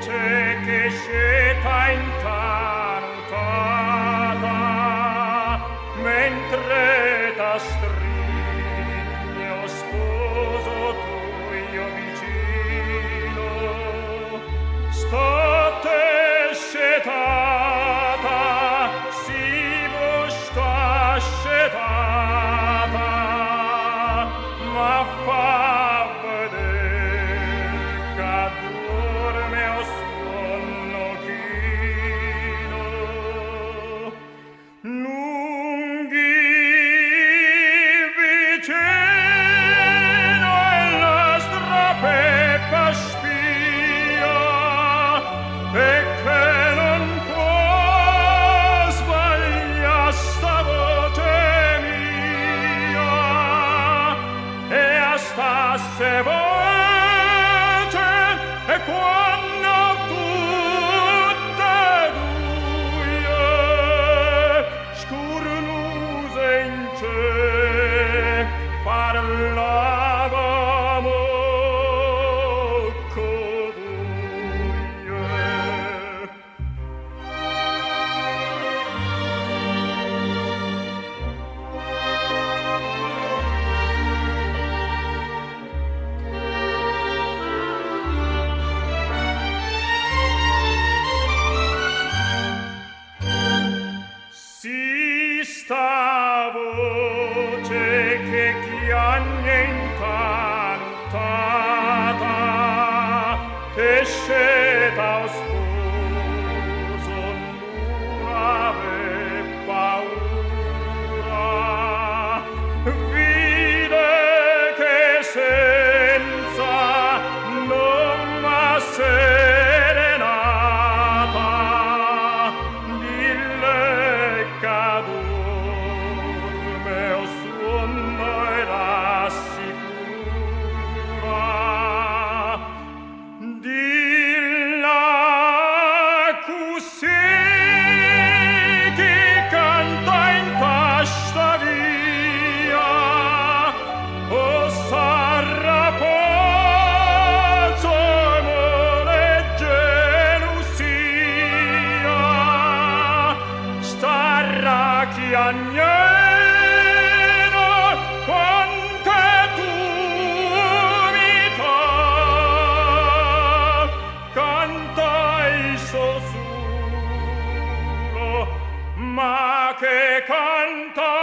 Take che scende se voi stavo che canta